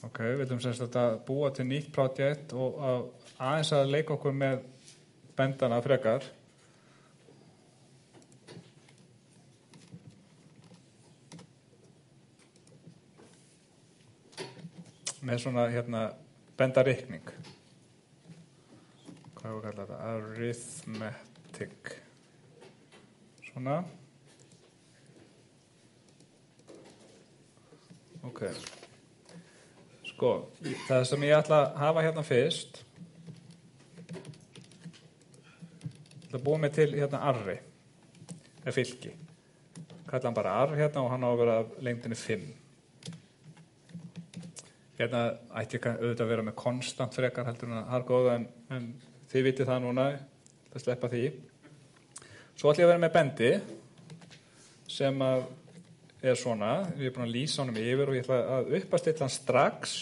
Ok, við viljum semst þetta búa til nýtt projekt og að aðeins að leika okkur með bendana frekar. Með svona hérna bendarikning. Hvað er að kalla þetta? Arithmetic. Svona. Ok. Sko, það sem ég ætla að hafa hérna fyrst ég ætla að búa mig til hérna arri eða fylki. Kalla hann bara arr hérna og hann á að vera lengdinni 5 hérna ætti ég auðvitað að vera með konstant frekar heldur en að hargóða en, en þið vitið það núna það sleppa því. Svo ætla ég að vera með bendi sem að er svona, ég er búin að lýsa honum yfir og ég ætla að uppastilla hann strax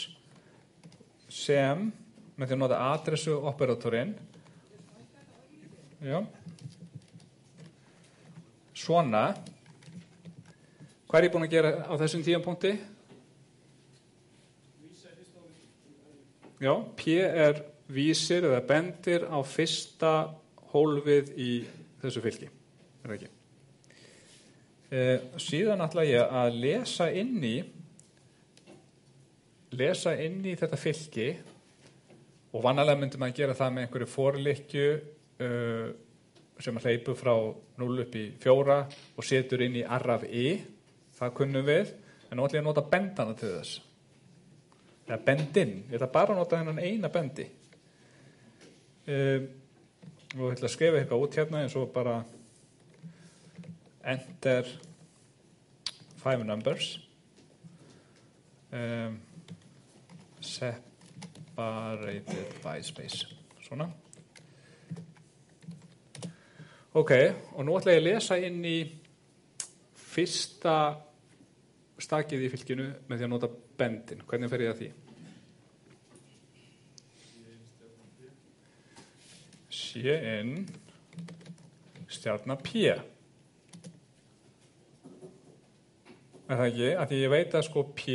sem með því að nota adressu operatorinn. Já. Svona. Hvað er ég búin að gera á þessum tíum punkti? Já, P er vísir eða bendir á fyrsta hólfið í þessu fylki er það ekki síðan ætla ég að lesa inn í lesa inn í þetta fylki og vanalega myndi maður gera það með einhverju forlikju uh, sem að hleypu frá 0 upp í 4 og setur inn í arraf i. Það kunnum við en nú ætla ég að nota bendana til þess. Eða bendinn, ég ætla bara að nota hennan eina bendi. Uh, og ég ætla að skrifa eitthvað út hérna eins og bara enter five numbers. Um, separated by space. Svona. Ok, og nú ætla ég að lesa inn í fyrsta stakið í fylkinu með því að nota bendin. Hvernig fer ég að því? Sé inn stjarnar P Er það ekki? Af því ég veit að sko P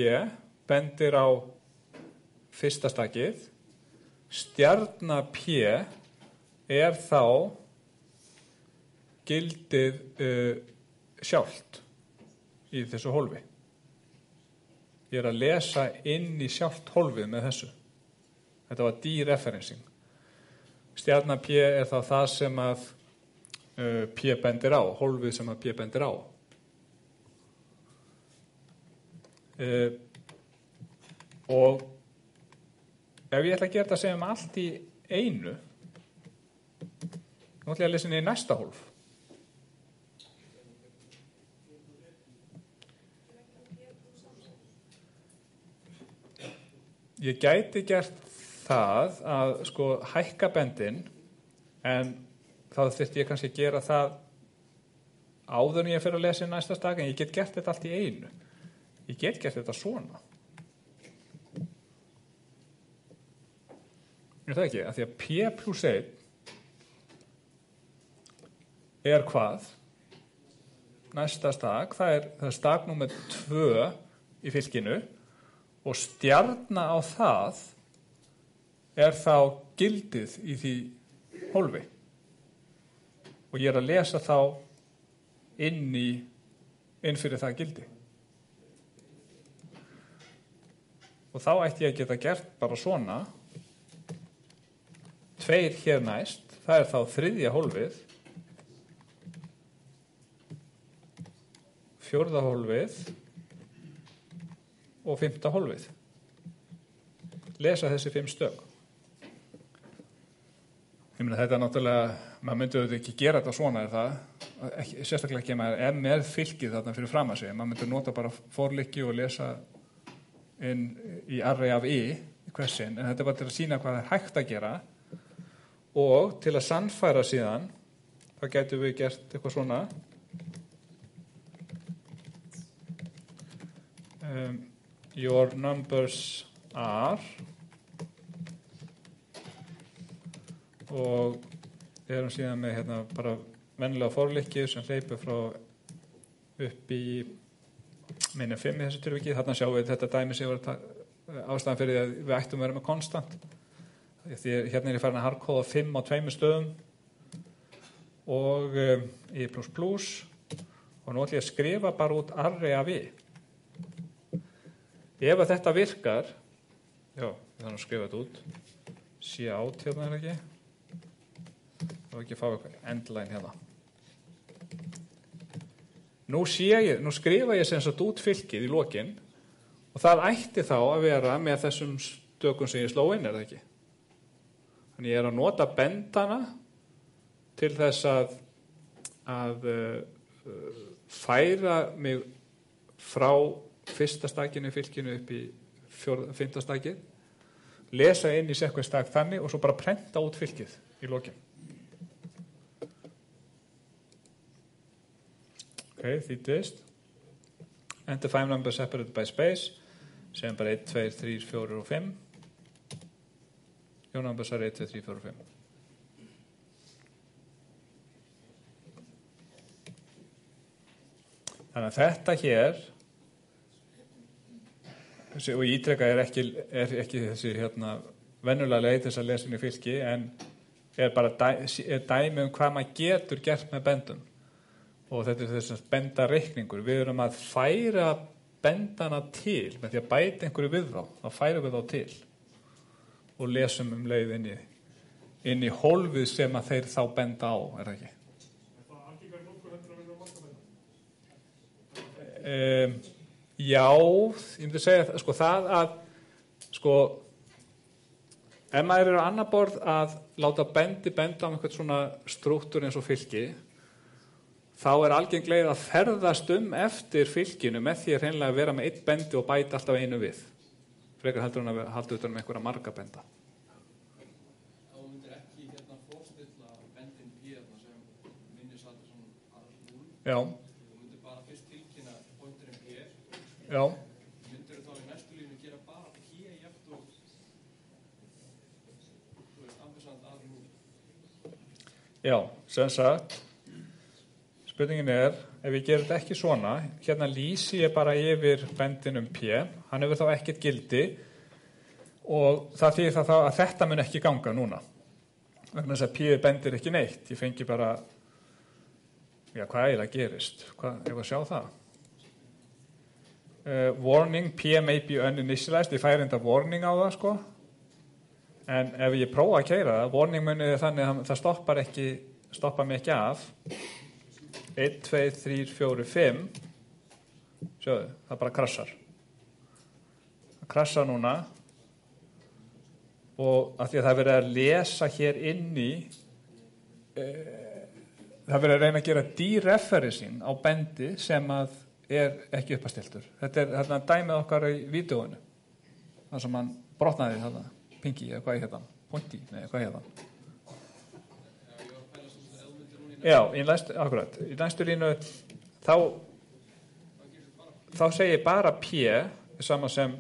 bendir á fyrsta stakið. Stjarnar P er þá gildið uh, sjálft í þessu hólfi. Ég er að lesa inn í sjálft hólfið með þessu. Þetta var dereferencing. Stjarnar P er þá það sem að uh, P bendir á, hólfið sem að P bendir á. Uh, og ef ég ætla að gera þetta um allt í einu nú ætla ég að lesa inn í næsta hólf. Ég gæti gert það að sko hækka bendin en þá þurfti ég kannski að gera það áður en ég fyrir að lesa inn næsta stak en ég get gert þetta allt í einu ég get gert þetta svona er það ekki? að því að P plus 1 er hvað? næsta stak það er, er stak nummer 2 í fylkinu og stjarna á það er þá gildið í því hólfi og ég er að lesa þá inn í inn fyrir það gildi og þá ætti ég að geta gert bara svona. Tveir hér næst. Það er þá þriðja hólfið. Fjórða hólfið. Og fymta hólfið. Lesa þessi fimm stök. Ég meina þetta er náttúrulega maður myndi auðvitað ekki gera þetta svona það? Ekki, sérstaklega ekki að maður er með fylgið þarna fyrir fram að segja maður myndi nota bara forlikki og lesa inn í array af i í hversin, en þetta bara til að sína hvað er hægt að gera. Og til að sannfæra síðan þá getur við gert eitthvað svona. Um, your numbers are og erum síðan með hérna bara vennilega forlikki sem hleypur frá upp í minni 5 í þessu tilviki, þarna sjáum við þetta dæmi sem var að ástæðan fyrir að við ættum að vera með konstant. Því hérna er ég farin að hardkóða 5 á tveimur stöðum og um, í plus plus. Og nú ætlum ég að skrifa bara út array af í ef að þetta virkar já, þannig að skrifa þetta út. Sé át hérna er ekki? Þá ekki fá eitthvað endline hérna nú ég, nú skrifa ég sem sagt út fylgið í lokin og það ætti þá að vera með þessum stökum sem ég sló inn, er það ekki? Þannig ég er að nota bendana til þess að að uh, færa mig frá fyrsta stakinu fylginu upp í fymta stakið lesa inn í sekvið stak þannig og svo bara prenta út fylgið í lokin ok, þýttist enter five numbers separated by space. Segjum bara 1, 2, 3, 4 og 5 your numbers are 1, 2, 3, 4 og 5 þannig að þetta hér og ítrekka er ekki, er ekki þessi hérna vennulega leið þess að lesin í fylki en er bara dæ, er dæmi um hvað maður getur gert með bendum og þetta er þess að benda reikningur. Við erum að færa bendana til. Með því að bæta einhverju við þá þá færa við þá til. Og lesum um leið inn í inn í hólfið sem að þeir þá benda á, er það ekki? Um, já, ég myndi segja sko það að sko ef maður eru á annar borð að láta bendi benda á einhvern svona struktúr eins og fylki þá er algengleið að ferðast um eftir fylginu með því að hreinlega vera með eitt bendi og bæta alltaf einu við. Frekar heldur hann að halda utan um einhverja marga benda. Þá myndir ekki hérna fórstilla bendin P hérna sem minnir satt svona R0 já, Þú myndir bara fyrst tilkynna pointerinn P. Já, myndir þá í næstu línu gera bara P jæft og þú veist, ampersand R0 já sem sagt spurningin er ef ég ger þetta ekki svona hérna lýsi ég bara yfir bendinum P hann hefur þá ekkert gildi og það þýðir það þá að þetta mun ekki ganga núna. Vegna þess að P bendir ekki neitt. Ég fengi bara já, hvað eiginlega gerist? Hvað, ef að sjá það? Uh, warning P may be uninitialized. Ég færi enda warning á það sko. En ef ég prófa að keira það warning munið þannig að það stoppar ekki stoppa mig ekki af 1, 2, 3, 4, 5 sjáðu, það bara krassar. Það krassar núna. Og að því að það er verið að lesa hér inn í e, það er verið að reyna að gera dereferencing á bendi sem að er ekki uppastiltur. Þetta er þarna dæmið okkar í vídjóinu þar sem hann brotnaði þarna pingi, eða hvað ég hérna pointi, nei, hvað ég hérna Já, í næstu, akkurat, í næstu línu þá þá segir bara P saman sem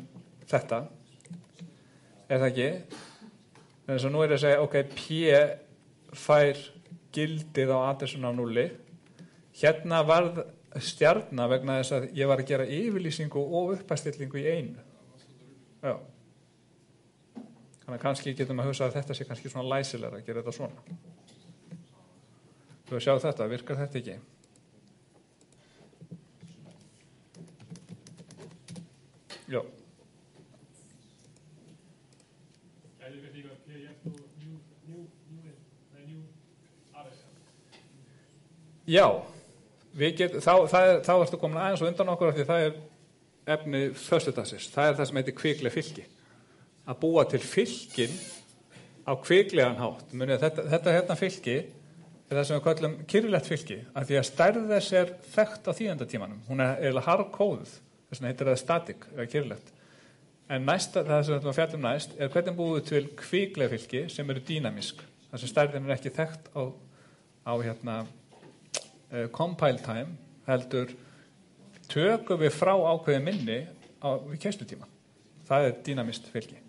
þetta. Er það ekki? Þannig að nú er ég að segja ok, P fær gildið á adressun af nulli hérna varð stjarnar vegna þess að ég var að gera yfirlýsingu og uppastillingu í einu. Já. Þannig að kannski getum að hugsa að þetta sé kannski svona læsilega að gera þetta svona Þú sjá þetta, virkar þetta ekki? Já. Já, get, þá, það er, þá ertu komin aðeins og undan okkur af því það er efni föstudagsins, það er það sem heitir kviklega fylgi að búa til fylgin á kviklegan hátt Munið, þetta, þetta hérna fylgi er það sem við kallum kyrlegt fylgi að því að stærð þess er þekkt á þýjandatímanum hún er eða hardkóðuð þess vegna heitir það static eða kyrlegt en næsta, það sem við fjallum næst er hvernig búið til kviklega fylgi sem eru dýnamisk þar sem stærðin er ekki þekkt á, á hérna uh, compile time heldur tökum við frá ákveði minni á, við kestutíma það er dýnamist fylgi